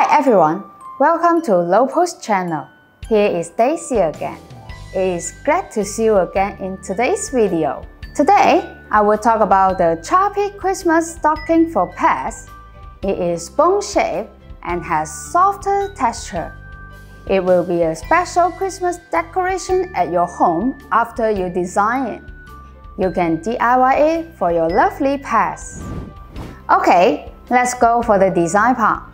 everyone, welcome to Lopos channel. Here is Daisy again. It is glad to see you again in today's video. Today, I will talk about the Charpie Christmas stocking for pets. It is bone-shaped and has softer texture. It will be a special Christmas decoration at your home after you design it. You can DIY it for your lovely pets. Okay, let's go for the design part.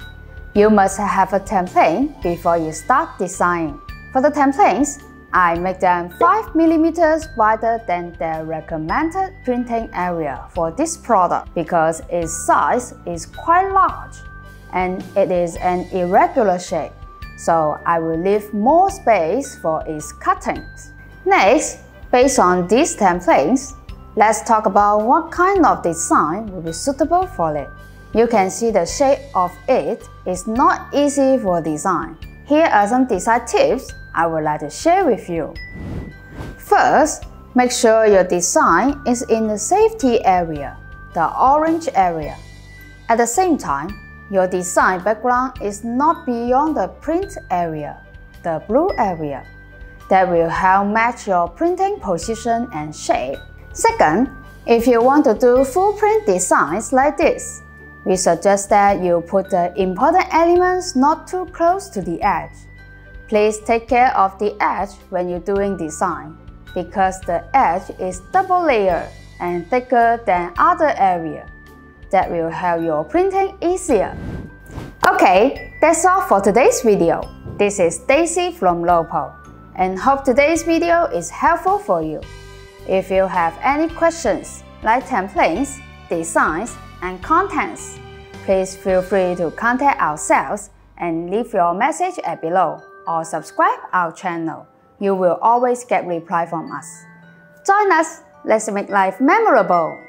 You must have a template before you start designing. For the templates, I make them 5mm wider than the recommended printing area for this product because its size is quite large and it is an irregular shape, so I will leave more space for its cuttings. Next, based on these templates, let's talk about what kind of design will be suitable for it. You can see the shape of it is not easy for design. Here are some design tips I would like to share with you. First, make sure your design is in the safety area, the orange area. At the same time, your design background is not beyond the print area, the blue area. That will help match your printing position and shape. Second, if you want to do full print designs like this, we suggest that you put the important elements not too close to the edge. Please take care of the edge when you're doing design because the edge is double layer and thicker than other area. That will help your printing easier. Okay, that's all for today's video. This is Daisy from Lopo and hope today's video is helpful for you. If you have any questions like templates, designs, and contents, please feel free to contact ourselves and leave your message at below or subscribe our channel. You will always get reply from us. Join us, let's make life memorable!